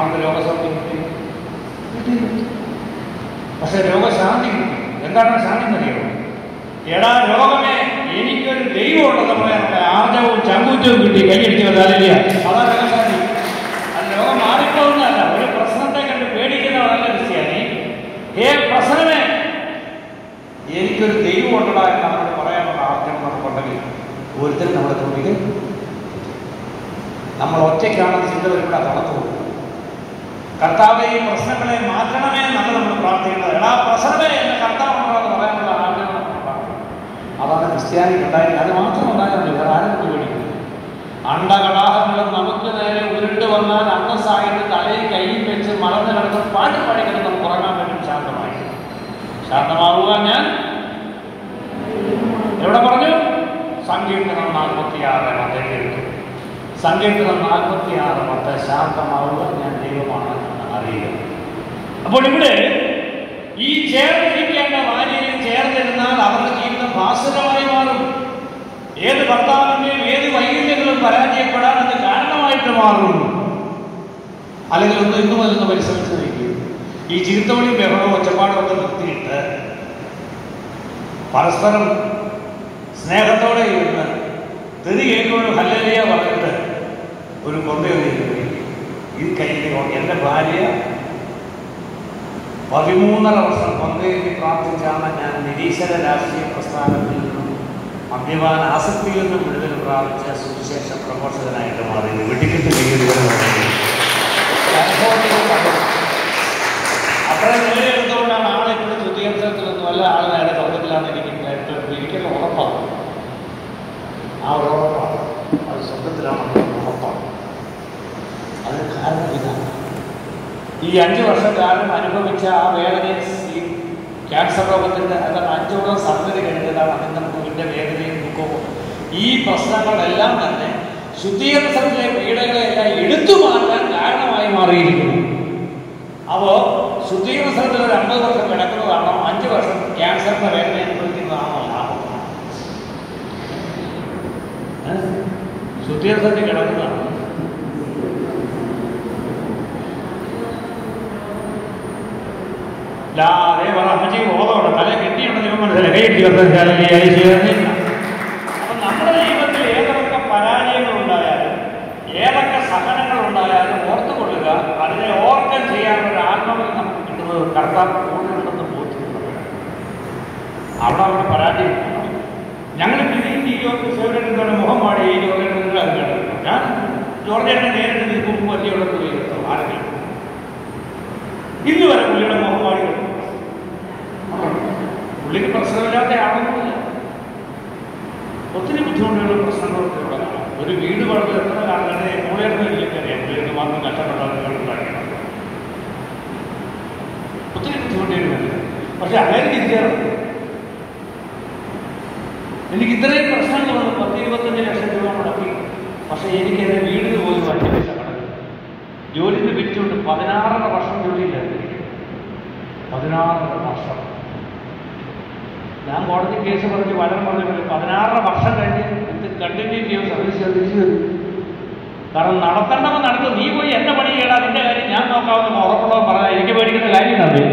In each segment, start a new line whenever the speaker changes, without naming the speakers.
അവർക്ക് രോഗശാന്തി കിട്ടിയത് കിട്ടി. പക്ഷെ രോഗശാന്തി കിട്ടി. എന്താണ് ശാന്തി എന്നറിയോ? എടാ രോഗമേ എനിക്കൊരു ദൈവം ഉണ്ടെന്ന് പറയാനുള്ള ആർജവും ചങ്കൂറ്റവും കിട്ടി കൈയടിച്ച് വന്നാലില്ല അതാ രോഗശാന്തി അത് രോഗം മാറിപ്പോകുന്നതല്ല. ഒരു പ്രശ്നത്തെ കണ്ട് പേടിക്കുന്നതല്ല ക്രിസ്ത്യാനി ഏ പ്രശ്നമേ എനിക്കൊരു ദൈവം ഉണ്ടടാ എന്ന് അവരോട് പറയാനുള്ള ആർജവം നമുക്കുണ്ടെങ്കിൽ ഒരുത്തരും നമ്മുടെ തോന്നിക്കും നമ്മൾ ഒറ്റയ്ക്കാണെന്ന് ചിന്ത വരുമ്പോൾ നടത്തുള്ളൂ കർത്താവെ ഈ പ്രശ്നങ്ങളെ മാറ്റണമേ എന്നല്ല നമ്മൾ പ്രാർത്ഥിക്കുന്നത്. എടാ പ്രശ്നമേ എന്ന് കർത്താവ് എന്ന് പറയാനുള്ള ആഗ്രഹം നമ്മൾ പ്രാർത്ഥിക്കണം. അതാണ് ക്രിസ്ത്യാനിക്ക് ഉണ്ടായിരുന്നത് അത് മാത്രം ഉണ്ടായിരുന്നു വേറെ ആരും പേടിക്കുന്നത് അണ്ടകടാഹങ്ങളും നമുക്ക് നേരെ ഉരുണ്ട് വന്നാൽ അന്തസ്സായിട്ട് തലയിൽ കയ്യിൽ വെച്ച് മറന്നു കിടന്ന് പാട്ട് പാടിക്കിടന്ന് നമുക്ക് ഉറങ്ങാൻ പറ്റും. ശാന്തമായി. ശാന്തമാവുക ഞാൻ. എവിടെ പറഞ്ഞു? സങ്കീർത്തനം നാൽപ്പത്തിയാറ് അദ്ദേഹം എടുത്തു നാൽപ്പത്തി ആറ് പത്ത് ശാന്തമാവുക ഞാൻ ദൈവമാണ് അറിയുക. അപ്പോൾ ഇവിടെ ഈ ചേർന്നിരിക്കേണ്ട ഭാര്യയിൽ ചേർന്നിരുന്നാൽ അവരുടെ ജീവിതം ഭാസുരമായി മാറും. ഏത് ഭർത്താവിന്റെയും ഏത് വൈകല്യങ്ങളും പരാജയപ്പെടാൻ അത് കാരണമായിട്ട് മാറും. അല്ലെങ്കിൽ ഒന്ന് ഇന്നു മുതൽ പരിശ്രമിച്ച് നോക്കി ഈ ചീത്തവണി ബഹളവും ഒച്ചപ്പാടും ഒക്കെ നിർത്തിയിട്ട് പരസ്പരം സ്നേഹത്തോടെ ഇരുന്ന് കേൾക്കുമ്പോൾ ഹല്ലലിയ പറഞ്ഞിട്ട് ഒരു കൊന്തയൊന്നും ഇത് കയ്യിൽ എന്റെ ഭാര്യ പതിമൂന്നര വർഷം കൊന്തയിൽ പ്രാർത്ഥിച്ചാണ് ഞാൻ നിരീശ്വര രാഷ്ട്രീയ പ്രസ്ഥാനത്തിൽ നിന്നും അഭിമാന ആസക്തിയിൽ നിന്നും വിടുതൽ പ്രാപിച്ച സുവിശേഷ പ്രഘോഷകനായിട്ട് മാറി വെട്ടിക്കെട്ട് അത്രയും ഈ അഞ്ച് വർഷക്കാലം അനുഭവിച്ച ആ വേദനയെ ഈ ക്യാൻസർ രോഗത്തിന്റെ അത് അഞ്ചോളം സർജറി കഴിഞ്ഞതാണ് അതിന്റെ മുഖിന്റെ വേദനയും ദുഃഖവും. ഈ പ്രശ്നങ്ങളെല്ലാം തന്നെ ശുദ്ധീകരണത്തിലെ പീഡകളെല്ലാം എടുത്തു മാറ്റാൻ കാരണമായി മാറിയിരിക്കുന്നു. അപ്പോൾ ശുദ്ധീകരണ സ്ഥലത്തിൽ ഒരു അമ്പത് വർഷം കിടക്കുന്നതാണോ? അഞ്ച് വർഷം ക്യാൻസറിന്റെ വേദന അനുഭവിക്കുന്നതാണോ? ലാഭം. ശുദ്ധീകരണത്തിൽ ശുദ്ധീകരണ കിടക്കുന്നതാണ് അതേ പറ അമ്മച്ചി ബോധമുണ്ട്. തല കെട്ടിയുണ്ട് ദൈവം മനസ്സിലായി കൈ കെട്ടി അപ്പം നമ്മുടെ ജീവിതത്തിൽ ഏതൊക്കെ പരാജയങ്ങൾ ഉണ്ടായാലും ഏതൊക്കെ സഹനങ്ങൾ ഉണ്ടായാലും ഓർത്തുകൊള്ളുക അതിനെ ഓർക്കം ചെയ്യാനുള്ള ഒരു ആത്മബലം നമുക്ക് കിട്ടുന്നത് കർത്താവ് കൂടുതലുണ്ടെന്ന് ബോധ്യപ്പെടുന്നത് അവിടെ അവിടെ പരാജയം ഞങ്ങൾ ഈ സേവനത്തിന്റെ മുഖം പാടി ഈ ജോർജേട്ടൻ ഞാൻ ജോർജേട്ടനെ നേരിട്ട് നിൽക്കുമ്പോൾ വലിയ ഉള്ളത് ആരെങ്കിലും. ഇന്ന് വരെ പുള്ളിയുടെ മുഖം. പുള്ളിക്ക് പ്രശ്നമില്ലാത്ത ആളൊന്നുമില്ല ഒത്തിരി ബുദ്ധിമുട്ടുള്ള പ്രശ്നങ്ങളൊക്കെ ഒരു വീട് പണിത് എത്ര കാലഘട്ടം എപ്പോഴേക്കും എനിക്കറിയാം പുള്ളിക്ക് മാത്രം കഷ്ടപ്പെട്ടാൽ ഒത്തിരി ബുദ്ധിമുട്ടുകൾ പക്ഷെ അങ്ങനെ തിരിച്ചറിയാം എനിക്ക് ഇത്രയും പ്രശ്നങ്ങളാണ് പത്ത് ഇരുപത്തഞ്ച് ലക്ഷം രൂപ മുടക്കി. പക്ഷെ എനിക്ക് എന്റെ വീടിന് പോലും പറ്റില്ല ജോലി ലഭിച്ചുകൊണ്ട് പതിനാറര വർഷം ജോലിയില്ലായിരുന്നു. പതിനാറര വർഷം. ഞാൻ കോടതി കേസ് പറഞ്ഞ് വളരെ പറഞ്ഞു പതിനാറര വർഷം കഴിഞ്ഞ് ഇത് കണ്ടിന്യൂ ചെയ്യും സർവീസ് തിരിച്ചു തരും കാരണം നടത്തേണ്ടവൻ നടത്തും നീ പോയി എന്നെ പണി ചെയ്യടാ നിന്റെ കാര്യം ഞാൻ നോക്കാവുന്ന ഉറപ്പുള്ളവൻ പറഞ്ഞാൽ എനിക്ക് പേടിക്കുന്ന കാര്യം തന്നെ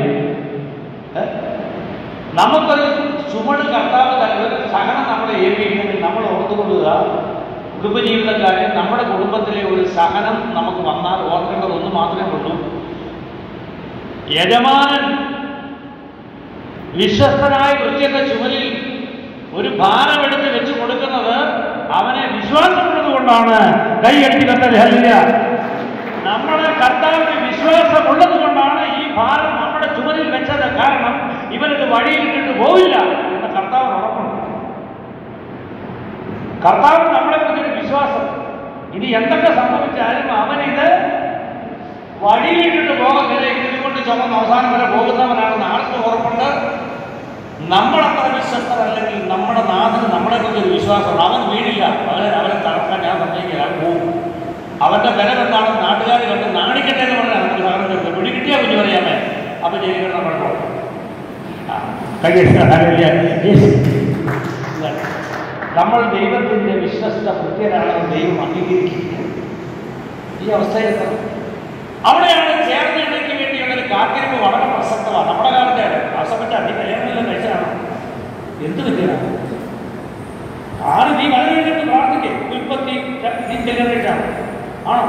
നമുക്കൊരു ചുമട് കർത്താവ് തന്നെ ഒരു സഹനം നമ്മളെ ഏൽപ്പിക്കുന്നെങ്കിൽ നമ്മൾ ഓർത്തുകൊള്ളുക. കുടുംബജീവിതക്കാരൻ നമ്മുടെ കുടുംബത്തിലെ ഒരു സഹനം നമുക്ക് വന്നാൽ ഓർക്കേണ്ടത് മാത്രമേ ഉള്ളൂ. യജമാനൻ വിശ്വസ്തനായ കൃത്യന്റെ ചുമലിൽ ഒരു ഭാരം ഭാരമെടുത്ത് വെച്ച് കൊടുക്കുന്നത് അവനെ വിശ്വാസമുള്ളത് കൊണ്ടാണ് കൈയടിച്ച് കത്തല്ല നമ്മുടെ കർത്താവിന് വിശ്വാസമുള്ളത് കൊണ്ടാണ് ഈ ഭാരം നമ്മുടെ ചുമലിൽ വെച്ചത്. കാരണം ഇവനത് വഴിയിലിട്ടിട്ട് പോവില്ല എന്ന കർത്താവ് ഉറപ്പുണ്ട്. കർത്താവ് നമ്മളെ കുറിച്ചൊരു വിശ്വാസം. ഇനി എന്തൊക്കെ സംഭവിച്ചാലും അവനിത് വഴിയിലിട്ടിട്ട് ഇതിനെ ഇതുകൊണ്ട് ചുമന്ന് അവസാനം വരെ പോകുന്നവനാണെന്ന് ആൾക്ക് ഉറപ്പുണ്ട്? നമ്മളത്ര വിശ്വസ്തരല്ലെങ്കിൽ നമ്മുടെ നാഥന് നമ്മളെ കുറിച്ചൊരു വിശ്വാസം അവൻ വീടില്ല അവനെ അവനെ തളർക്കാൻ ഞാൻ സമ്മതിക്കില്ല അവൻ പോകും അവരുടെ ബലം എന്താണ്? നാട്ടുകാർ കണ്ട് നാണിക്കട്ടെ എന്ന് പറഞ്ഞാൽ നമുക്ക് സഹനം കിട്ടും. പിടി കിട്ടിയാൽ കുഞ്ഞു പറയാമേ അപ്പൊ ജയിക്കണം നമ്മൾ നമ്മൾ ദൈവത്തിന്റെ വിശ്വസ്ത കൃത്യരാണെന്ന് ദൈവം അംഗീകരിക്കില്ല ഈ അവസ്ഥയിൽ അവിടെയാണ് ചേർന്ന ഇണയ്ക്ക് വേണ്ടിയുള്ള ഒരു കാത്തിരിപ്പ് വളരെ പ്രസക്തമാണ്. നമ്മുടെ കാലത്തെ ആസപ്പെട്ട നീ കല്യാണമെല്ലാം കഴിച്ചതാണോ എന്ത് പറ്റിയതാണ് ആര് നീ വളരെ കഴിഞ്ഞിട്ട് പ്രാർത്ഥിക്കേ ഉൽപ്പത്തി നീ കഴിച്ചാണ് ആണോ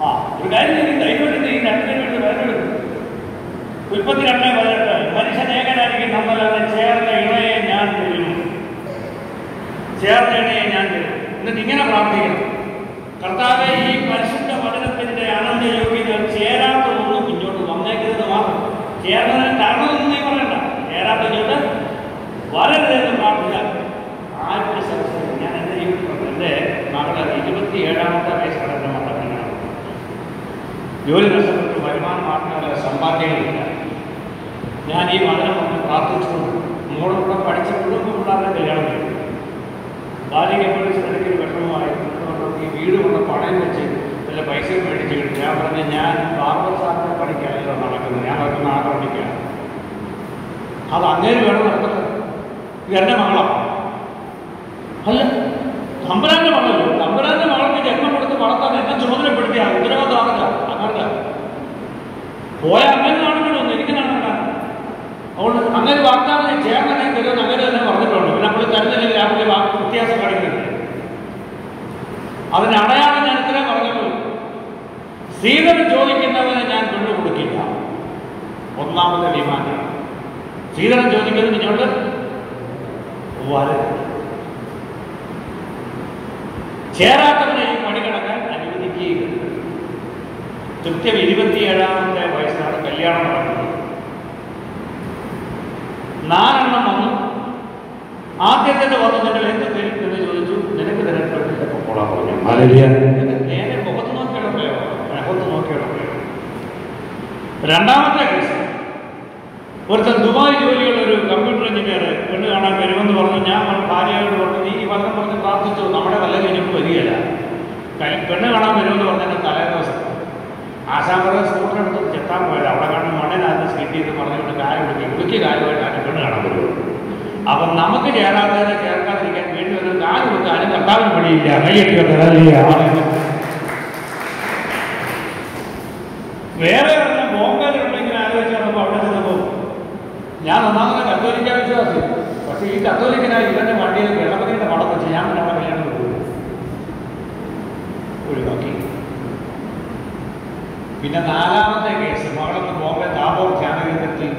ആ ഒരു കാര്യം നീ ധൈര്യമായിട്ട് നീ രണ്ടിനെ വേണ്ടി വരവെടുക്കും ഉൽപ്പത്തി രണ്ടേ പതിനെട്ട് മനുഷ്യൻ ഏകനായിരിക്കും ചേർന്ന ഇണയെ ഞാൻ തരും ചേർന്ന ഇണയെ ഞാൻ തരും എന്നിട്ട് ഇങ്ങനെ പ്രാർത്ഥിക്കണം കർത്താവെ ഈ പരിശുദ്ധ പഠനത്തിന്റെ അനന്ത യോഗ്യത ചേരാത്തതൊന്നും മുന്നോട്ട് വന്നേക്കരുത് മാത്രം ചേർന്നതിന് കാരണമൊന്നും നീ പറയണ്ട ചേരാത്ത ഇങ്ങോട്ട് ആദ്യത്തെ സദസ്സിൽ ഞാൻ എന്റെ ജീവിതത്തിൽ എന്റെ മകളെ ഇരുപത്തി ഏഴാമത്തെ വയസ്സിലാണ് എന്റെ മകളെ കല്യാണം ജോലി നഷ്ടപ്പെട്ട് വരുമാനം മാത്രമല്ല സമ്പാദ്യങ്ങളില്ല ഞാൻ ഈ മകനെ വന്ന് പ്രാർത്ഥിച്ചുകൊണ്ട് മോളോടെ പഠിച്ച കുടുംബ പിള്ളേരുടെ കല്യാണം കഴിഞ്ഞു ബാലിക പോലീസ് ഇടയ്ക്ക് വിഷമമായി ഈ വീട് കൊണ്ട് പണയം വെച്ച് വല്ല പൈസ മേടിച്ച് കിട്ടും. ഞാൻ പറഞ്ഞു ഞാൻ ബാർബർ സാറിനെ പഠിക്കാനല്ലോ നടക്കുന്നത് ഞാൻ അവർക്ക് ആറ് പഠിക്കുകയാണ് അത് അങ്ങനെ വേണം നടക്കുന്നത് എന്റെ മകളാണ് അല്ല തമ്പുരാന്റെ മകളല്ലോ തമ്പുരാന്റെ മകൾക്ക് ജന്മം കൊടുത്ത് വളർത്താൻ എന്നെ ചുമതലപ്പെടുത്തിയ. ഉത്തരവാദിത്തമാണല്ല അങ്ങനെ പോയ അങ്ങനെ കാണുന്നുണ്ടോ എനിക്ക് നടക്കണ്ട അതുകൊണ്ട് അങ്ങനെ വാഗ്ദാനം ചേർന്നെ തരുമെന്ന് അങ്ങനെ തന്നെ പറഞ്ഞിട്ടുണ്ട്. പിന്നെ നമ്മൾ തരുന്നില്ലെങ്കിൽ രാവിലെ വ്യത്യാസം കാണിക്കുന്നത് അതിന് അടയാളം ഞാൻ ഇത്രയും പറഞ്ഞത് സ്ത്രീധനം ചോദിക്കുന്നവന് ഞാൻ കൊണ്ടുകൊടുക്കില്ല. ഒന്നാമത്തെ വിമാനം. സ്ത്രീധനം ചോദിക്കുന്നത് ഇങ്ങോട്ട്. വരരുത് ചേരാത്തവനെ മണികടക്കാൻ അനുവദിക്കുകയില്ല. കൃത്യം ഇരുപത്തിയേഴാമത്തെ വയസ്സിലാണ് കല്യാണം നടക്കുന്നത്. നാലെണ്ണം വന്നു. ആദ്യത്തെ വന്നു നിങ്ങൾ എന്ത് തരും എന്ന് ചോദിച്ചു. നിനക്ക് തരപ്പെട്ടില്ല പൊക്കോളാൻ പറഞ്ഞു.
ഹല്ലേലൂയ.
എന്നിട്ട് നേരെ മുഖത്ത് നോക്കിയുള്ള പ്രയോഗം മുഖത്ത് നോക്കിയുള്ള പ്രയോഗം രണ്ടാമത്തെ കേസ്. ഒരുത്തൻ ദുബായ് ജോലിയുള്ള ഒരു കമ്പ്യൂട്ടർ എഞ്ചിനീയർ പെണ്ണ് കാണാൻ വരുമെന്ന് പറഞ്ഞു ഞാൻ പറഞ്ഞു ഭാര്യയോട് പറഞ്ഞു നീ ഈ വചനം പറഞ്ഞ് പ്രാർത്ഥിച്ചു നമ്മുടെ വല്ല കഴിഞ്ഞിട്ട് വരികയില്ല കൈ- പെണ്ണ് കാണാൻ വരുമെന്ന് പറഞ്ഞാൽ തലേ ദിവസം ആശാമ്പറ സ്കൂട്ടർ എടുത്ത് ചെത്താൻ പോയത്. അവിടെ കാണുന്ന മണ്ണിനകത്ത് സ്കിറ്റ് ചെയ്ത് പറഞ്ഞുകൊണ്ട് കാര്യം വിളിക്കുക വിളിക്ക് കാര്യമായിട്ടാണ് പെണ്ണ് കാണാൻ വരുന്നത്. അപ്പം നമുക്ക് ചേരാത്തതിനെ ചേർക്കാതിരിക്കാൻ വേണ്ടി ഒരു കാൽ വെക്കാനും കർത്താവിന് പണിയില്ല. ഹല്ലേലൂയ. വേറെ വല്ല ആലോചിച്ചാൽ നമുക്ക് അവിടെ അവിടെ ചെന്നപ്പോൾ ഞാൻ ഒന്നാമത്തെ കത്തോലിക്കാൻ വിശ്വാസം. പക്ഷേ ഈ കത്തോലിക്കനായി ഇവന്റെ വണ്ടിയിൽ ഗണപതിയുടെ പടം വെച്ച് ഞാൻ കല്യാണം ഒഴിവാക്കി. പിന്നെ നാലാമത്തെ കേസ് മകളൊന്ന് ബോംബെ താബോർ ധ്യാന കേന്ദ്രത്തിൽ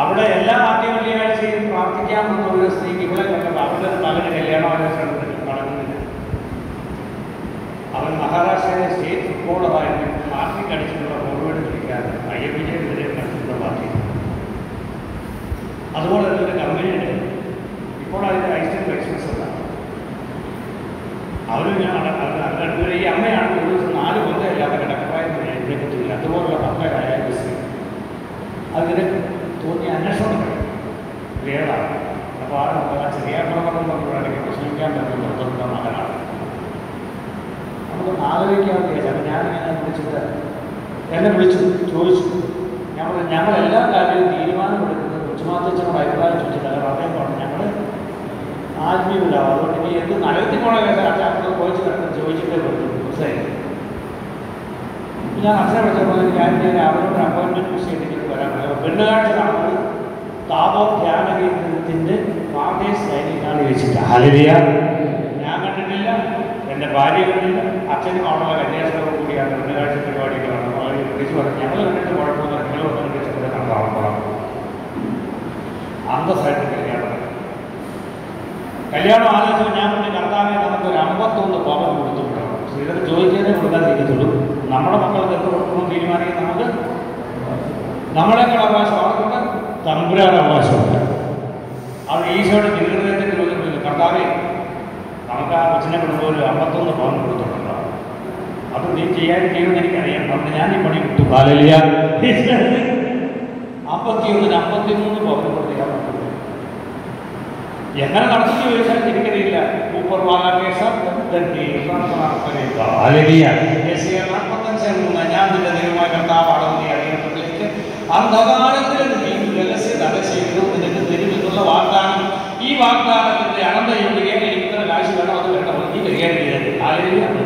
അവിടെ എല്ലാ ആദ്യ വെള്ളിയാഴ്ചയും പ്രാർത്ഥിക്കാമെന്ന ഒരു സ്ത്രീക്ക് ഇവിടെ കണ്ടപ്പോൾ അവരുടെ മകന് കല്യാണാലോചന നടക്കുന്നില്ല അവൻ മഹാരാഷ്ട്രയിലെ സ്റ്റേറ്റ് ഫുട്ബോളറായിരുന്നു. പാർട്ടി കടിച്ചിട്ടുള്ള ഫോർവേഡ് കളിക്കാരൻ ഐ എം വിജയനെതിരെ കളിച്ചിട്ടുള്ള പാർട്ടി. അതുപോലെ തന്നെ ഒരു കമ്പനിയുടെ ഇപ്പോൾ അതിന്റെ ഐസ്റ്റൻ ലൈസൻസ് ഉണ്ട് അവരും ഞാൻ അവരുടെ ഈ അമ്മയാണ് ഒരു ദിവസം നാല് കൊല്ലമില്ലാത്ത കിടക്കറായെന്ന് ഞാൻ ഇതിനെ പറ്റില്ല അതുപോലുള്ള പങ്കരായ ബിസിനസ് അതിന് തോന്നി അന്വേഷണം കഴിയും ക്ലിയറാണ് അപ്പോൾ ആ ആ ചെറിയ പ്രവർത്തനം പറഞ്ഞുകൊണ്ടാണെങ്കിൽ പ്രശ്നിക്കാൻ പറ്റുന്ന നിർബന്ധ മകനാണ് നമുക്ക് ആലോചിക്കാൻ വിചാരിച്ചു ഞാനിങ്ങനെ വിളിച്ചിട്ട് എന്നെ വിളിച്ചു ചോദിച്ചു പറഞ്ഞു ഞങ്ങൾ എല്ലാ കാര്യവും തീരുമാനമെടുക്കുന്നത് കൊച്ചുമാത്തച്ഛനോട് അഭിപ്രായം ചോദിച്ചിട്ട് അദ്ദേഹം പറഞ്ഞു ഞങ്ങൾ ആത്മീയമില്ലാവും അതുകൊണ്ട് ഇനി എന്ത് നഗരത്തിനോളം പോണ കേസ് അച്ഛനോട് ചോദിച്ചു കിടന്ന് ചോദിച്ചിട്ടേ പറ്റും മനസ്സിലായി. ഞാൻ അച്ഛനെ വിളിച്ചപ്പോൾ ഞാൻ ഞാൻ അവരോട് അപ്പോയിൻമെന്റ് ഫിക്സ് ചെയ്തിട്ട് വരാൻ പറയാം വെള്ളുകാഴ്ച നടന്നത് താപോ ധ്യാന കേന്ദ്രത്തിന്റെ പാർട്ടേഴ്സ് ലൈനിലാണ് ചോദിച്ചിട്ട്.
ഹല്ലേലൂയ.
ഞാൻ കണ്ടിട്ടില്ല. എന്റെ ഭാര്യ കണ്ടില്ല. അച്ഛനും അവളുടെ കന്യാസ്ത്രവും കൂടിയാണ്. പെണ്ണുകാഴ്ച പരിപാടികളാണ് വളരെ വിളിച്ചു പറഞ്ഞു ഞങ്ങൾ കണ്ടിട്ട് കുഴപ്പമൊന്നും നിങ്ങൾ കണ്ടാവണം അന്തസ്സായിട്ട് കല്യാണം കല്യാണം ആലോചിച്ചപ്പോൾ ഞാൻ പറഞ്ഞു കർത്താവെ നമുക്ക് ഒരു അമ്പത്തൊന്ന് പവൻ കൊടുത്തു വിടണം. ചോദിച്ചതിനെ കൊടുക്കാൻ തീരത്തുള്ളൂ നമ്മുടെ മക്കൾക്ക് എന്ത് കൊടുക്കണം തീരുമാനിക്കാൻ നമുക്ക് നമ്മളെക്കാൾ അവകാശം അവർക്കുണ്ട് തമ്പുരാൻ അവകാശമുണ്ട്. അവർ ഈശോയുടെ തിരുഹൃദയത്തിൽ ചോദിക്കുന്നത് കർത്താവെ നമുക്ക് ആ കൊച്ചിനെ കൊടുക്കുമ്പോൾ ഒരു അമ്പത്തൊന്ന് പവൻ കൊടുത്തിട്ടുണ്ടോ? അത് നീ ചെയ്യാൻ ചെയ്യുമെന്ന് എനിക്കറിയാം. അതുകൊണ്ട് ഞാൻ ഈ പണി
ഹല്ലേലൂയ.
അമ്പത്തിയൊന്നിന് അമ്പത്തിമൂന്ന് പവൻ എങ്ങനെ നടത്തി ചോദിച്ചാൽ എനിക്കറിയില്ല. ഊപ്പർ ഞാൻ നിന്റെ ദൈവമായ കർത്താവാണെന്ന് നീ അറിയപ്പെട്ടതിലേക്ക് അന്ധകാലത്തിൽ നീ രഹസ്യ തട ചെയ്തു നിനക്ക് വാഗ്ദാനം. ഈ വാഗ്ദാനത്തിന്റെ അനന്തയോഗ്യ എനിക്ക് ഇത്ര കാശ് വേണം അത് വേണം നീ കൈകാര്യം ചെയ്തത് ആരെയും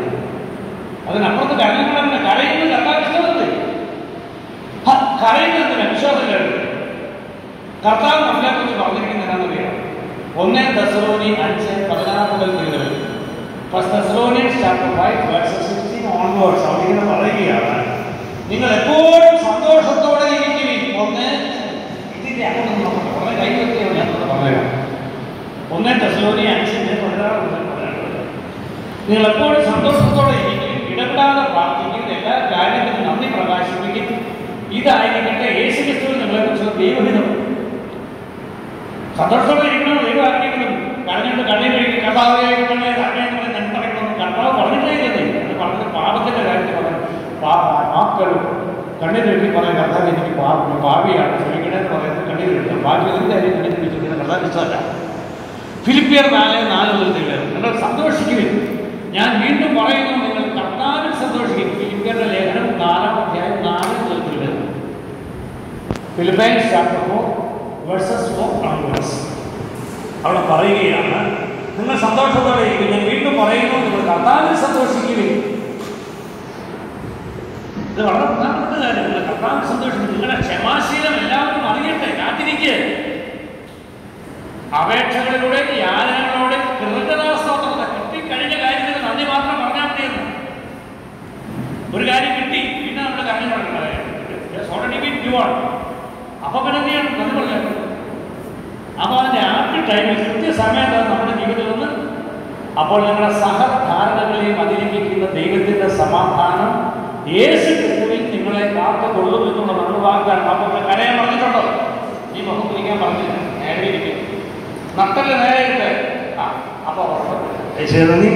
അതിനപ്പുറത്ത് കരയുന്ന കരയുന്ന കർത്താവ് ഇഷ്ടമല്ലേ കരയുന്നതിന് വിശ്വാസമില്ല കർത്താവ് നമ്മളെ കുറിച്ച് പറഞ്ഞിരിക്കുന്നത് എന്താണെന്നറിയാം ഒന്നേ ദസറോനി അഞ്ച് പതിനാറ് മുതൽ നിങ്ങൾ first Thessalonians chapter five verses sixteen onwards അവിടെ പറയുകയാണ്. നിങ്ങൾ എപ്പോഴും സന്തോഷത്തോടെ ഇരിക്കുവിൻ ഒന്ന് ഇതിന്റെ അങ്ങോട്ട് നോക്കണം വളരെ ഞാൻ പറയാം. ഒന്നേ ദസറോനി അഞ്ചിന്റെ പതിനാറ് മുതൽ നിങ്ങൾ എപ്പോഴും സന്തോഷത്തോടെ ഇരിക്കും ഇടപെടാതെ പ്രാർത്ഥിക്കും എല്ലാ കാര്യത്തിനും നന്ദി പ്രകാശിപ്പിക്കും ഇതായിരിക്കട്ടെ യേശു ക്രിസ്തു നിങ്ങളെ കുറിച്ച് ദൈവഹിതം. സന്തോഷത്തോടെ ഇരിക്കണം. ദൈവം കണ്ണി കഴിക്കും കർത്താവെ കണ്ണേ ഞാൻ പറയണമെന്ന് കർത്താവ് പറഞ്ഞിട്ടേ അത് പറഞ്ഞത് പാപത്തിന്റെ കാര്യത്തിൽ പറഞ്ഞു മാക്കളും കണ്ണീർ എഴുതി പറയാൻ കർത്താവ് എനിക്ക് പാപം പാപിയാണ് ക്ഷമിക്കണേന്ന് പറയുന്നത് കണ്ണീർ എഴുതാം ബാക്കി എന്ത് കാര്യം കണ്ണീർ എഴുതിക്കുന്നത് കർത്താവ് ഇഷ്ടമല്ല ഫിലിപ്പിയർ നാല് നാല് മുതൽ നിങ്ങൾ സന്തോഷിക്കുവിൻ ഞാൻ വീണ്ടും പറയുന്നു നിങ്ങൾ കർത്താവിൽ സന്തോഷിക്കും ഫിലിപ്പിയറുടെ ലേഖനം നാലാം അധ്യായം നാല് മുതൽ നിങ്ങൾ Philippians chapter four verses four അവിടെ പറയുകയാണ്. നിങ്ങൾ സന്തോഷത്തോടെ ഇരിക്കും. ഞാൻ വീണ്ടും പറയുന്നു നിങ്ങൾ കർത്താവിൽ സന്തോഷിക്കുകയും ഇത് വളരെ പ്രധാനപ്പെട്ട കാര്യം നിങ്ങൾ കർത്താവിൽ സന്തോഷിക്കും. നിങ്ങളുടെ ക്ഷമാശീലം എല്ലാവരും അറിയട്ടെ. കാത്തിരിക്കുക അപേക്ഷകളിലൂടെ യാതനകളോടെ കൃതജ്ഞതാസ്തോത്രത്തെ കിട്ടിക്കഴിഞ്ഞ കാര്യത്തിന് നന്ദി മാത്രം പറഞ്ഞാൽ മതിയെന്ന് ഒരു കാര്യം കിട്ടി. പിന്നെ നമ്മൾ കാര്യം. പറഞ്ഞു അപ്പൊ പിന്നെ അപ്പൊ അതിന്റെ ടൈമിൽ കൃത്യസമയത്ത് നമ്മുടെ ജീവിതത്തിൽ നിന്ന് അപ്പോൾ ഞങ്ങളുടെ സഹധാരണകളെയും അതിലംഘിക്കുന്ന ദൈവത്തിന്റെ സമാധാനം യേശു ക്രിസ്തുവിൽ നിങ്ങളെ കാത്തുകൊള്ളും എന്നുള്ള നമ്മൾ വാഗ്ദാനം അപ്പോൾ ഇവിടെ കരയാൻ പറഞ്ഞിട്ടുണ്ടോ? ഈ മുഖം കുരിക്കാൻ പറഞ്ഞില്ല. നേരെ ഇരിക്കും. നട്ടൽ നേരെ ഇട്ട് ആ അപ്പോൾ നന്ദി.